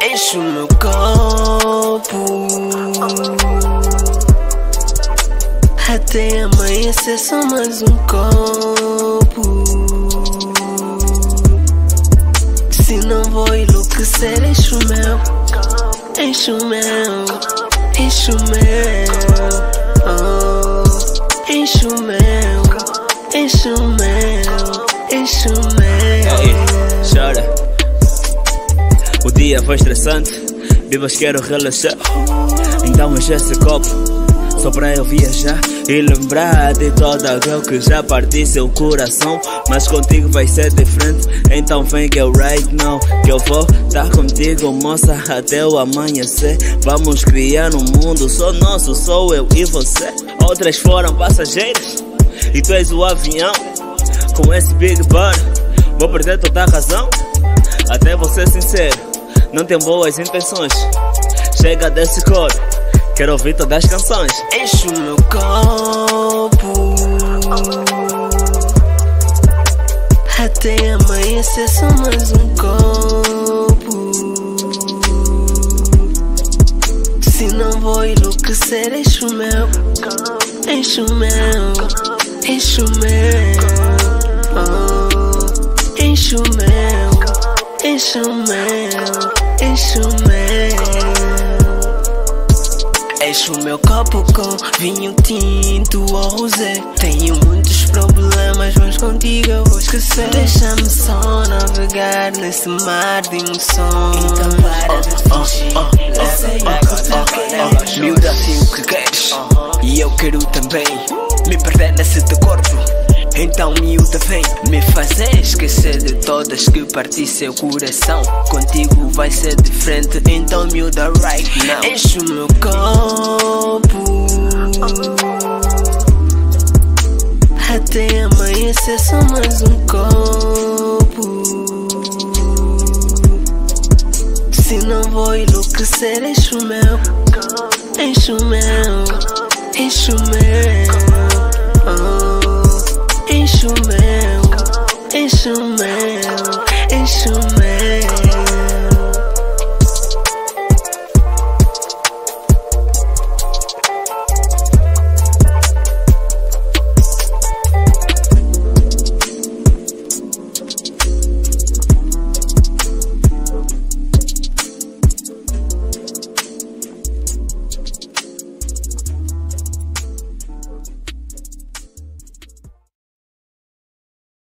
Enche o meu copo. Até amanhecer só mais um copo. Se não vou enlouquecer, enche o meu. Enche o meu. Enche o meu. Oh. Enche o meu. Enche o meu. Enche o meu dia foi estressante, vivas quero relaxar. Então enche esse copo, só pra eu viajar e lembrar de toda aquele que já parti seu coração. Mas contigo vai ser diferente, então vem que eu right now. Que eu vou estar contigo, moça, até o amanhecer. Vamos criar um mundo só nosso, sou eu e você. Outras foram passageiras, e tu és o avião. Com esse Big Bird, vou perder toda a razão. Até ser sincero, não tenho boas intenções. Chega desse coro, quero ouvir todas as canções. Enche o meu copo. Até amanhecer só mais um copo. Se não vou enlouquecer, enche o meu. Enche o meu. Enche o meu. Oh. Enche o meu. Enche o meu Enche o meu Enche o meu copo com vinho tinto ou rosé. Tenho muitos problemas, mas contigo eu vou esquecer. Deixa-me só navegar nesse mar de emoção Então para de fingir, eu sei agora queres Miúda, sei o que queres. E eu quero também Me perder nesse teu corpo. Então miúda vem me fazer esquecer todas que parti seu coração. Contigo vai ser diferente, então miúda right now. Enche o meu copo Até amanhecer só mais um copo. Se não vou enlouquecer, enche o meu Enche o meu Enche o meu. Oh. Enche o meu, enche o meu, enche o meu